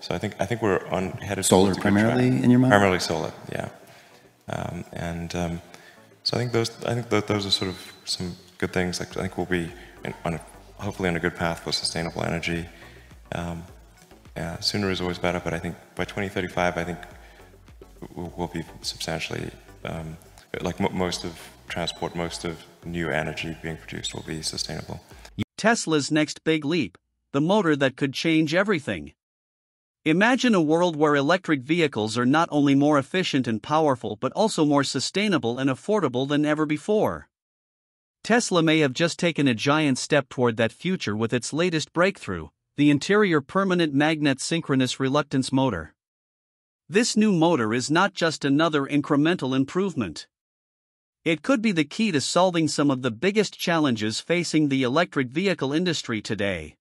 So I think I think we're on headed Solar towards a good track. primarily in your mind? Primarily solar, yeah. Um, and um, so I think those I think tho- those are sort of some good things. Like I think we'll be in, on a, hopefully on a good path for sustainable energy. Um, yeah, sooner is always better, but I think by 2035, I think we'll, we'll be substantially um, like mo- most of transport, most of new energy being produced will be sustainable. Tesla's next big leap, the motor that could change everything. Imagine a world where electric vehicles are not only more efficient and powerful but also more sustainable and affordable than ever before. Tesla may have just taken a giant step toward that future with its latest breakthrough, the interior permanent magnet synchronous reluctance motor. This new motor is not just another incremental improvement. It could be the key to solving some of the biggest challenges facing the electric vehicle industry today.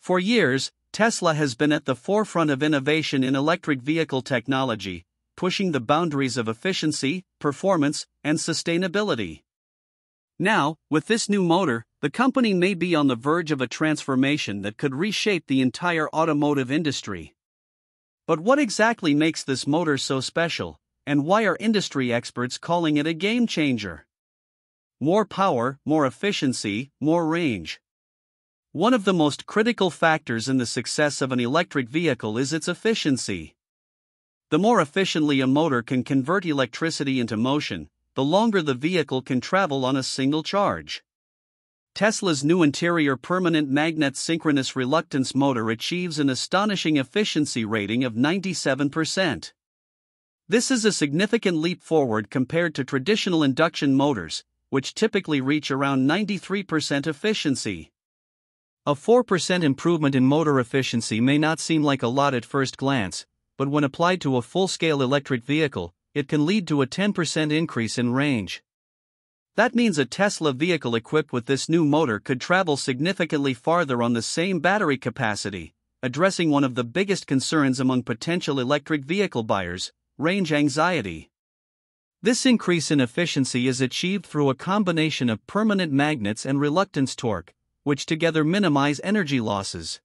For years, Tesla has been at the forefront of innovation in electric vehicle technology, pushing the boundaries of efficiency, performance, and sustainability. Now, with this new motor, the company may be on the verge of a transformation that could reshape the entire automotive industry. But what exactly makes this motor so special, and why are industry experts calling it a game changer? More power, more efficiency, more range. One of the most critical factors in the success of an electric vehicle is its efficiency. The more efficiently a motor can convert electricity into motion, the longer the vehicle can travel on a single charge. Tesla's new interior permanent magnet synchronous reluctance motor achieves an astonishing efficiency rating of 97%. This is a significant leap forward compared to traditional induction motors, which typically reach around 93% efficiency. A 4% improvement in motor efficiency may not seem like a lot at first glance, but when applied to a full scale electric vehicle, it can lead to a 10% increase in range. That means a Tesla vehicle equipped with this new motor could travel significantly farther on the same battery capacity, addressing one of the biggest concerns among potential electric vehicle buyers range anxiety. This increase in efficiency is achieved through a combination of permanent magnets and reluctance torque, which together minimize energy losses.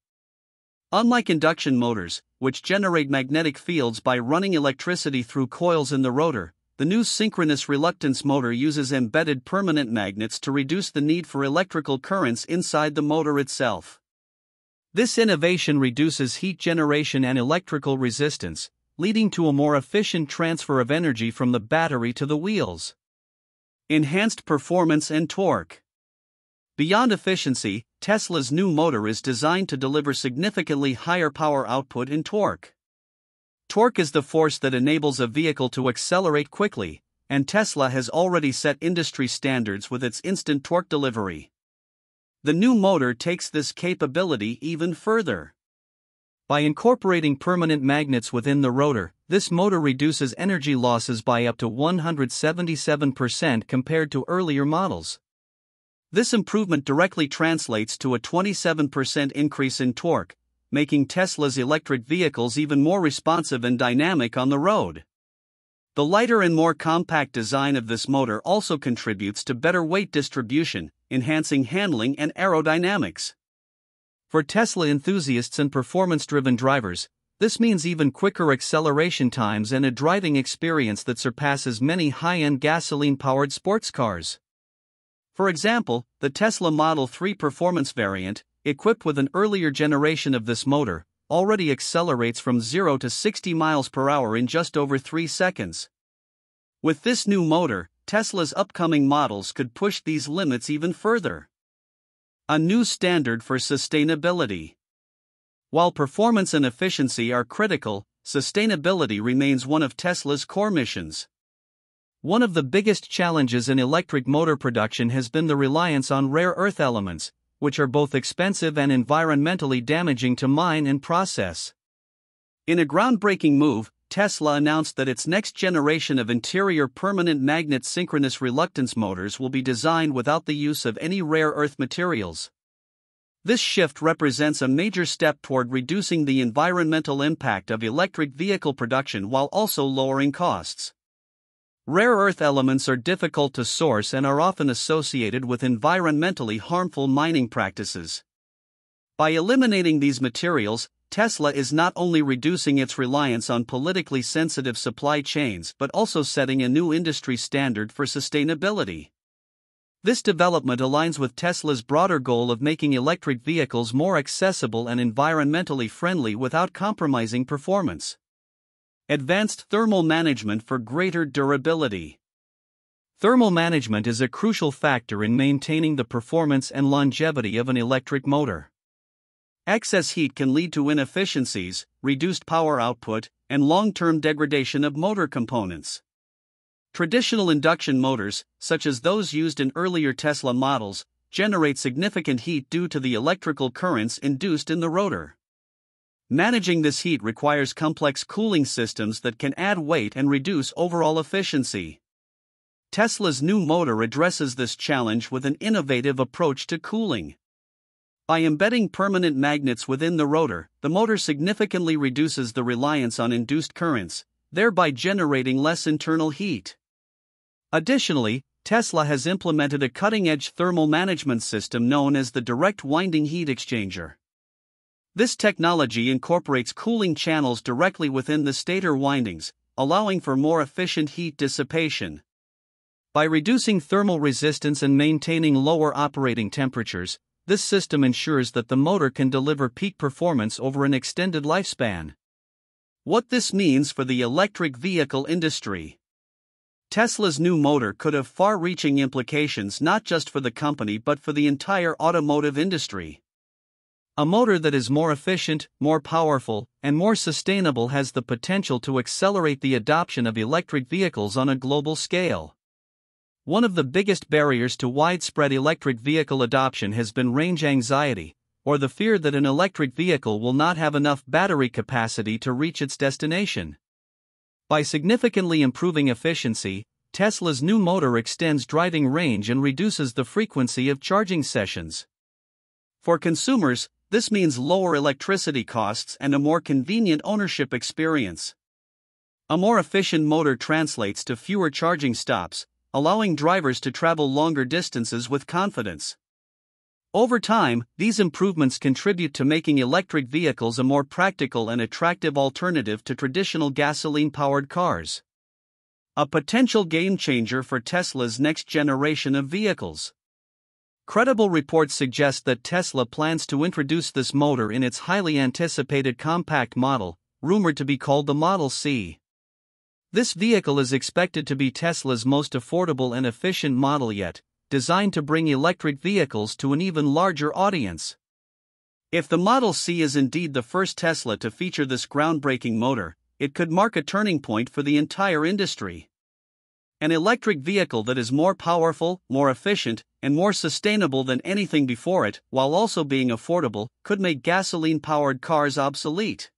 Unlike induction motors, which generate magnetic fields by running electricity through coils in the rotor, the new synchronous reluctance motor uses embedded permanent magnets to reduce the need for electrical currents inside the motor itself. This innovation reduces heat generation and electrical resistance, leading to a more efficient transfer of energy from the battery to the wheels. Enhanced performance and torque. Beyond efficiency, Tesla's new motor is designed to deliver significantly higher power output and torque. Torque is the force that enables a vehicle to accelerate quickly, and Tesla has already set industry standards with its instant torque delivery. The new motor takes this capability even further. By incorporating permanent magnets within the rotor, this motor reduces energy losses by up to 177% compared to earlier models. This improvement directly translates to a 27% increase in torque, making Tesla's electric vehicles even more responsive and dynamic on the road. The lighter and more compact design of this motor also contributes to better weight distribution, enhancing handling and aerodynamics. For Tesla enthusiasts and performance driven drivers, this means even quicker acceleration times and a driving experience that surpasses many high end gasoline powered sports cars. For example, the Tesla Model 3 performance variant, equipped with an earlier generation of this motor, already accelerates from 0 to 60 miles per hour in just over 3 seconds. With this new motor, Tesla's upcoming models could push these limits even further. A new standard for sustainability. While performance and efficiency are critical, sustainability remains one of Tesla's core missions. One of the biggest challenges in electric motor production has been the reliance on rare earth elements, which are both expensive and environmentally damaging to mine and process. In a groundbreaking move, Tesla announced that its next generation of interior permanent magnet synchronous reluctance motors will be designed without the use of any rare earth materials. This shift represents a major step toward reducing the environmental impact of electric vehicle production while also lowering costs. Rare earth elements are difficult to source and are often associated with environmentally harmful mining practices. By eliminating these materials, Tesla is not only reducing its reliance on politically sensitive supply chains but also setting a new industry standard for sustainability. This development aligns with Tesla's broader goal of making electric vehicles more accessible and environmentally friendly without compromising performance. Advanced thermal management for greater durability. Thermal management is a crucial factor in maintaining the performance and longevity of an electric motor. Excess heat can lead to inefficiencies, reduced power output, and long term degradation of motor components. Traditional induction motors, such as those used in earlier Tesla models, generate significant heat due to the electrical currents induced in the rotor. Managing this heat requires complex cooling systems that can add weight and reduce overall efficiency. Tesla's new motor addresses this challenge with an innovative approach to cooling. By embedding permanent magnets within the rotor, the motor significantly reduces the reliance on induced currents, thereby generating less internal heat. Additionally, Tesla has implemented a cutting edge thermal management system known as the Direct Winding Heat Exchanger. This technology incorporates cooling channels directly within the stator windings, allowing for more efficient heat dissipation. By reducing thermal resistance and maintaining lower operating temperatures, this system ensures that the motor can deliver peak performance over an extended lifespan. What this means for the electric vehicle industry. Tesla's new motor could have far reaching implications not just for the company but for the entire automotive industry. A motor that is more efficient, more powerful, and more sustainable has the potential to accelerate the adoption of electric vehicles on a global scale. One of the biggest barriers to widespread electric vehicle adoption has been range anxiety, or the fear that an electric vehicle will not have enough battery capacity to reach its destination. By significantly improving efficiency, Tesla's new motor extends driving range and reduces the frequency of charging sessions. For consumers, this means lower electricity costs and a more convenient ownership experience. A more efficient motor translates to fewer charging stops, allowing drivers to travel longer distances with confidence. Over time, these improvements contribute to making electric vehicles a more practical and attractive alternative to traditional gasoline powered cars. A potential game changer for Tesla's next generation of vehicles. Credible reports suggest that Tesla plans to introduce this motor in its highly anticipated compact model, rumored to be called the Model C. This vehicle is expected to be Tesla's most affordable and efficient model yet, designed to bring electric vehicles to an even larger audience. If the Model C is indeed the first Tesla to feature this groundbreaking motor, it could mark a turning point for the entire industry. An electric vehicle that is more powerful, more efficient, and more sustainable than anything before it, while also being affordable, could make gasoline powered cars obsolete.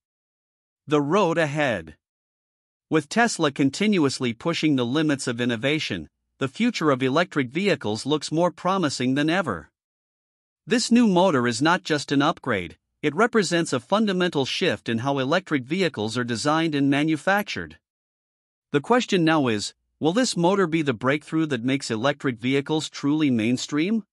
The road ahead. With Tesla continuously pushing the limits of innovation, the future of electric vehicles looks more promising than ever. This new motor is not just an upgrade, it represents a fundamental shift in how electric vehicles are designed and manufactured. The question now is will this motor be the breakthrough that makes electric vehicles truly mainstream?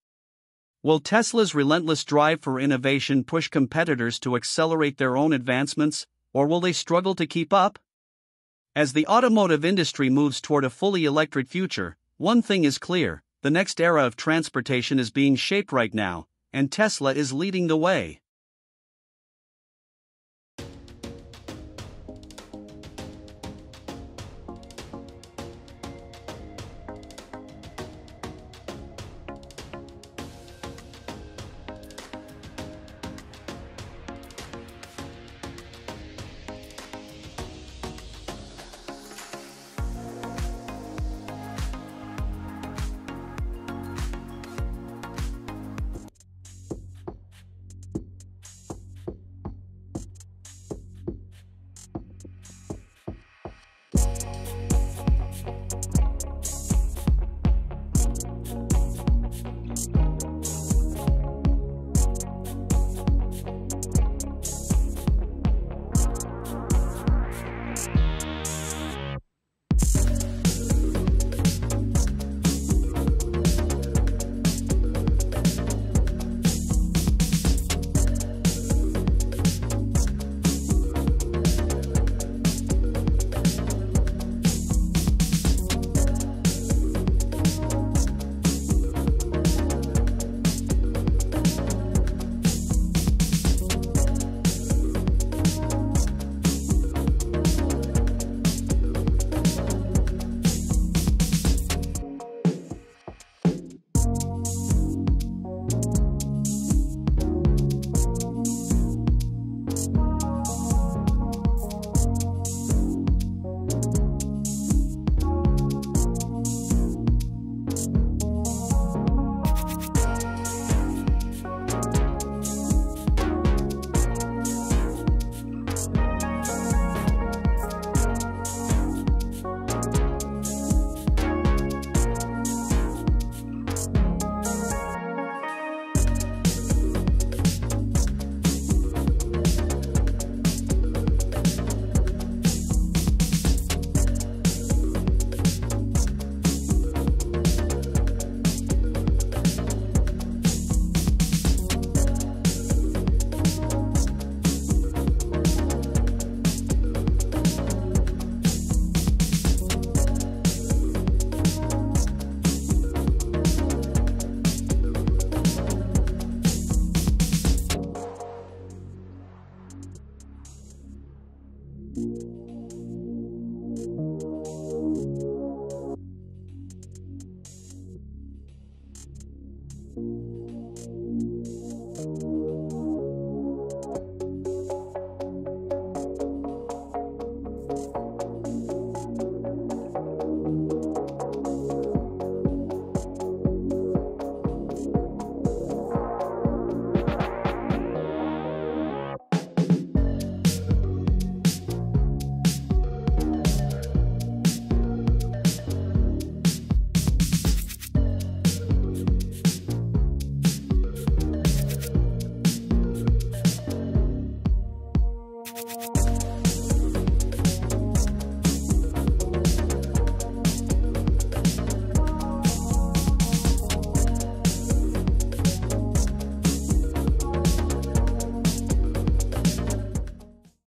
Will Tesla's relentless drive for innovation push competitors to accelerate their own advancements, or will they struggle to keep up? As the automotive industry moves toward a fully electric future, one thing is clear the next era of transportation is being shaped right now, and Tesla is leading the way.